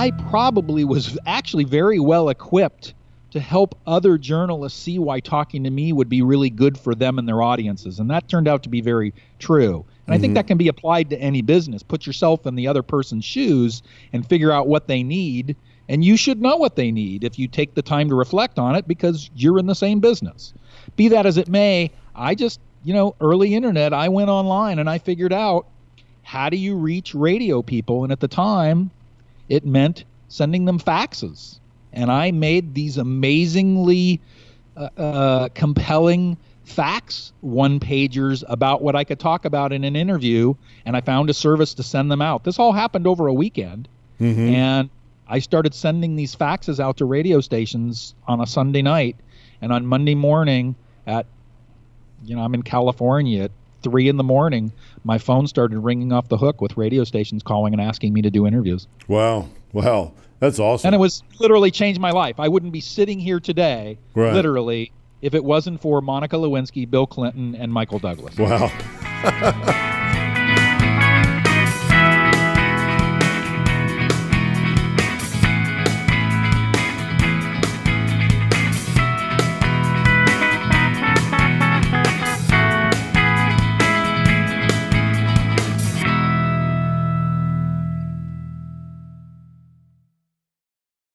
I probably was actually very well equipped to help other journalists see why talking to me would be really good for them and their audiences. And that turned out to be very true. And I think mm-hmm. that can be applied to any business. Put yourself in the other person's shoes and figure out what they need. And you should know what they need if you take the time to reflect on it because you're in the same business. Be that as it may, I just, you know, early internet, I went online and I figured out how do you reach radio people? And at the time, it meant sending them faxes. And I made these amazingly uh, uh, compelling fax one pagers about what I could talk about in an interview. And I found a service to send them out. This all happened over a weekend. Mm-hmm. And I started sending these faxes out to radio stations on a Sunday night. And on Monday morning at, you know, I'm in California at three in the morning, my phone started ringing off the hook with radio stations calling and asking me to do interviews. Wow. Wow. That's awesome. And it was literally changed my life. I wouldn't be sitting here today, Right. literally, if it wasn't for Monica Lewinsky, Bill Clinton, and Michael Douglas. Wow.